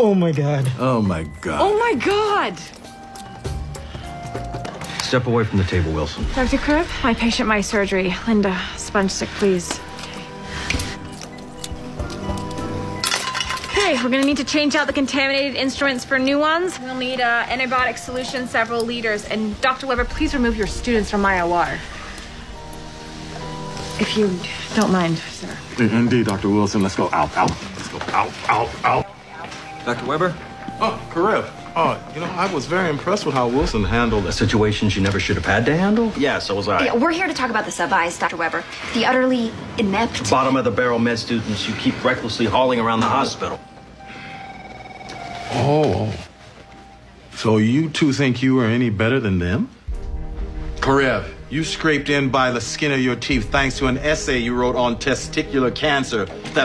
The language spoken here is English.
Oh my god. Oh my God. Oh my God! Step away from the table, Wilson. Dr. Karev, my patient, my surgery. Linda, sponge stick, please. Okay, we're gonna need to change out the contaminated instruments for new ones. We'll need uh, antibiotic solution, several liters. And Dr. Webber, please remove your students from my OR. If you don't mind, sir. Indeed, Dr. Wilson. Let's go out, out. Let's go out, out, out. Dr. Webber, Oh, Karev. Oh, you know, I was very impressed with how Wilson handled a situation you never should have had to handle? Yeah, so was I. Yeah, we're here to talk about the sub-Is, Dr. Webber. The utterly inept. Bottom of the barrel med students you keep recklessly hauling around the hospital. Oh. oh. So you two think you are any better than them? Karev, you scraped in by the skin of your teeth thanks to an essay you wrote on testicular cancer that